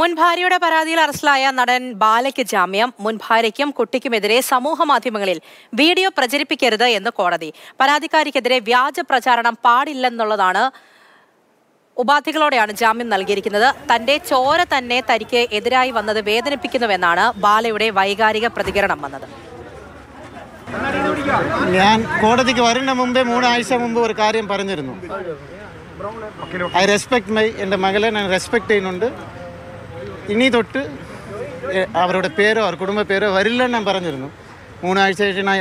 മുൻ ഭാര്യയുടെ പരാതിയിൽ അറസ്റ്റിലായ നടൻ ബാലയ്ക്ക് ജാമ്യം മുൻ ഭാര്യയ്ക്കും കുട്ടിക്കുമെതിരെ സമൂഹ മാധ്യമങ്ങളിൽ വീഡിയോ പ്രചരിപ്പിക്കരുത് എന്ന് കോടതി. പരാതിക്കാരിക്കെതിരെ വ്യാജ പ്രചാരണം പാടില്ലെന്നുള്ളതാണ് ഉപാധികളോടെയാണ് ജാമ്യം നൽകിയിരിക്കുന്നത്. തന്റെ ചോര തന്നെ തനിക്ക് എതിരായി വന്നത് വേദനിപ്പിക്കുന്നുവെന്നാണ് ബാലയുടെ വൈകാരിക പ്രതികരണം വന്നത്. ഞാൻ കോടതിക്ക് വരുന്ന മുമ്പേ മൂന്നാഴ്ച മുമ്പ് ഒരു കാര്യം പറഞ്ഞിരുന്നു. ഐ റെസ്പെക്ട് മൈ എന്റെ മകളെ ഞാൻ റെസ്പെക്ട് ചെയ്യുന്നുണ്ട്. ഇനി തൊട്ട് അവരുടെ പേരോ അവർ കുടുംബ പേരോ വരില്ല ഞാൻ പറഞ്ഞിരുന്നു. മൂന്നാഴ്ച ആയിട്ട് ഞാൻ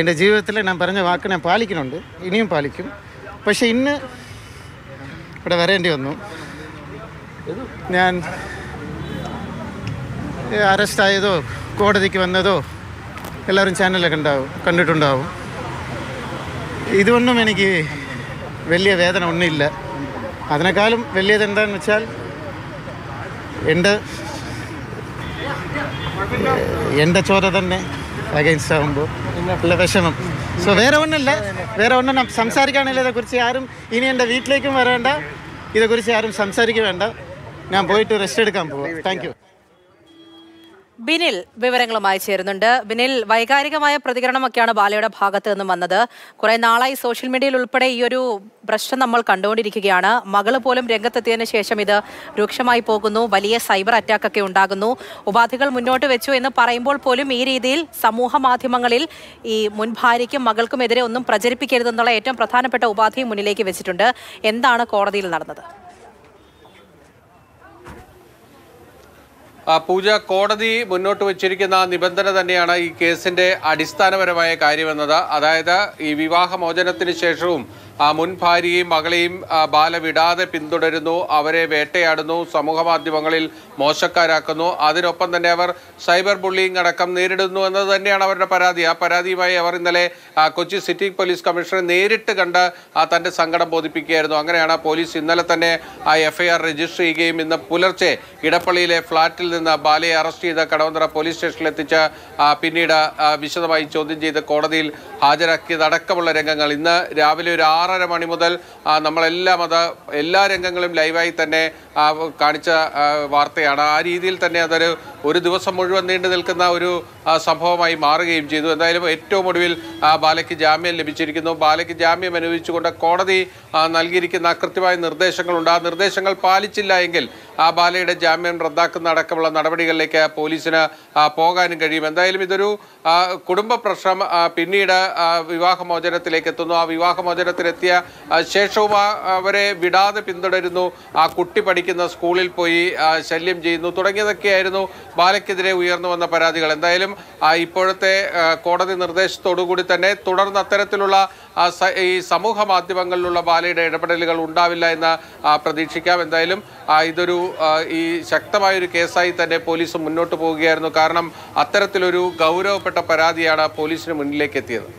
എന്റെ ജീവിതത്തിൽ ഞാൻ പറഞ്ഞ വാക്ക് ഞാൻ പാലിക്കുന്നുണ്ട്. ഇനിയും പാലിക്കും. പക്ഷേ ഇന്ന് ഇവിടെ വരേണ്ടി വന്നു. ഞാൻ അറസ്റ്റായതോ കോടതിക്ക് വന്നതോ എല്ലാവരും ചാനലൊക്കെ ഉണ്ടാവും കണ്ടിട്ടുണ്ടാവും. ഇതൊന്നും എനിക്ക് വലിയ വേദന ഒന്നുമില്ല. അതിനേക്കാളും വലിയത് എന്താണെന്ന് വെച്ചാൽ എന്റെ എന്റെ ചോര തന്നെ അഗൈൻസ്റ്റ് ആകുമ്പോൾ ഉള്ള വിഷമം. സോ വേറെ ഒന്നല്ല. വേറെ ഒന്നും സംസാരിക്കുകയാണെങ്കിൽ ഇതേക്കുറിച്ച് ആരും ഇനി എന്റെ വീട്ടിലേക്കും വരേണ്ട. ഇതേക്കുറിച്ച് ആരും സംസാരിക്കുക വേണ്ട. ഞാൻ പോയിട്ട് റെസ്റ്റ് എടുക്കാൻ പോവാം. താങ്ക് ബിനിൽ വിവരങ്ങളുമായി ചേരുന്നുണ്ട്. ബിനിൽ വൈകാരികമായ പ്രതികരണമൊക്കെയാണ് ബാലയുടെ ഭാഗത്ത് നിന്നും വന്നത്. കുറെ നാളായി സോഷ്യൽ മീഡിയയിൽ ഉൾപ്പെടെ ഈ ഒരു പ്രശ്നം നമ്മൾ കണ്ടുകൊണ്ടിരിക്കുകയാണ്. മകൾ പോലും രംഗത്തെത്തിയതിനു ശേഷം ഇത് രൂക്ഷമായി പോകുന്നു. വലിയ സൈബർ അറ്റാക്ക് ഒക്കെ ഉണ്ടാകുന്നു. ഉപാധികൾ മുന്നോട്ട് വെച്ചു എന്ന് പറയുമ്പോൾ പോലും ഈ രീതിയിൽ സമൂഹ മാധ്യമങ്ങളിൽ ഈ മുൻ ഭാര്യയ്ക്കും മകൾക്കും എതിരെ ഒന്നും പ്രചരിപ്പിക്കരുതെന്നുള്ള ഏറ്റവും പ്രധാനപ്പെട്ട ഉപാധിയും മുന്നിലേക്ക് വെച്ചിട്ടുണ്ട്. എന്താണ് കോടതിയിൽ നടന്നത്? പൂജ കോടതി മുന്നോട്ട് വച്ചിരിക്കുന്ന നിബന്ധന തന്നെയാണ് ഈ കേസിന്റെ അടിസ്ഥാനപരമായ കാര്യമെന്നത് അതായത് ഈ വിവാഹമോചനത്തിന് ശേഷവും ആ മുൻ ഭാര്യയും മകളെയും ബാല വിടാതെ പിന്തുടരുന്നു അവരെ വേട്ടയാടുന്നു സമൂഹ മാധ്യമങ്ങളിൽ മോശക്കാരാക്കുന്നു. അതിനൊപ്പം തന്നെ അവർ സൈബർ ബുള്ളിങ് അടക്കം നേരിടുന്നു എന്നത് തന്നെയാണ് അവരുടെ പരാതി. ആ പരാതിയുമായി അവർ ഇന്നലെ കൊച്ചി സിറ്റി പോലീസ് കമ്മീഷണറെ നേരിട്ട് കണ്ട് തന്റെ സങ്കടം ബോധിപ്പിക്കുകയായിരുന്നു. അങ്ങനെയാണ് പോലീസ് ഇന്നലെ തന്നെ ആ എഫ്ഐആർ രജിസ്റ്റർ ചെയ്യുകയും ഇന്ന് പുലർച്ചെ ഇടപ്പള്ളിയിലെ ഫ്ളാറ്റിൽ നിന്ന് ബാലയെ അറസ്റ്റ് ചെയ്ത് കടവന്തറ പോലീസ് സ്റ്റേഷനിൽ എത്തിച്ച് പിന്നീട് വിശദമായി ചോദ്യം ചെയ്ത് കോടതിയിൽ ഹാജരാക്കിയതടക്കമുള്ള രംഗങ്ങൾ. ഇന്ന് രാവിലെ ഒരു ആറര മണി മുതൽ നമ്മളെല്ലാം അത് എല്ലാ രംഗങ്ങളും ലൈവായി തന്നെ കാണിച്ച വാർത്തയാണ്. ആ രീതിയിൽ തന്നെ അതൊരു ഒരു ദിവസം മുഴുവൻ നീണ്ടു നിൽക്കുന്ന ഒരു സംഭവമായി മാറുകയും ചെയ്തു. എന്തായാലും ഏറ്റവും ഒടുവിൽ ബാലയ്ക്ക് ജാമ്യം ലഭിച്ചിരിക്കുന്നു. ബാലയ്ക്ക് ജാമ്യം അനുവദിച്ചുകൊണ്ട് കോടതി നൽകിയിരിക്കുന്ന കൃത്യമായ നിർദ്ദേശങ്ങളുണ്ട്. ആ നിർദ്ദേശങ്ങൾ പാലിച്ചില്ല എങ്കിൽ ആ ബാലയുടെ ജാമ്യം റദ്ദാക്കുന്ന അടക്കമുള്ള നടപടികളിലേക്ക് പോലീസിന് പോകാനും കഴിയും. എന്തായാലും ഇതൊരു കുടുംബ പ്രശ്നം പിന്നീട് വിവാഹമോചനത്തിലേക്ക് എത്തുന്നു. ആ വിവാഹമോചനത്തിലെത്തിയ ശേഷവും അവരെ വിടാതെ പിന്തുടരുന്നു. ആ കുട്ടി പഠിക്കുന്ന സ്കൂളിൽ പോയി ശല്യം ചെയ്യുന്നു. തുടങ്ങിയതൊക്കെയായിരുന്നു ബാലയ്ക്കെതിരെ ഉയർന്നു വന്ന പരാതികൾ. എന്തായാലും ഇപ്പോഴത്തെ കോടതി നിർദ്ദേശത്തോടുകൂടി തന്നെ തുടർന്ന് അത്തരത്തിലുള്ള ഈ സമൂഹ മാധ്യമങ്ങളിലുള്ള ബാലയുടെ ഇടപെടലുകൾ ഉണ്ടാവില്ല എന്ന് പ്രതീക്ഷിക്കാം. എന്തായാലും ഇതൊരു ഈ ശക്തമായൊരു കേസായി തന്നെ പോലീസ് മുന്നോട്ട് പോവുകയായിരുന്നു. കാരണം അത്തരത്തിലൊരു ഗൗരവപ്പെട്ട പരാതിയാണ് പോലീസിന് മുന്നിലേക്ക് എത്തിയത്.